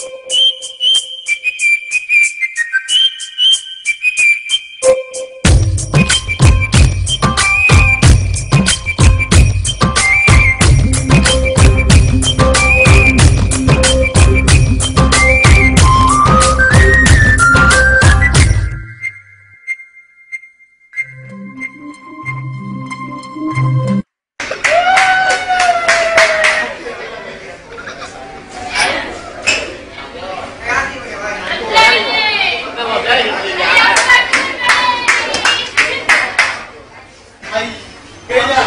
Thank you. Amen.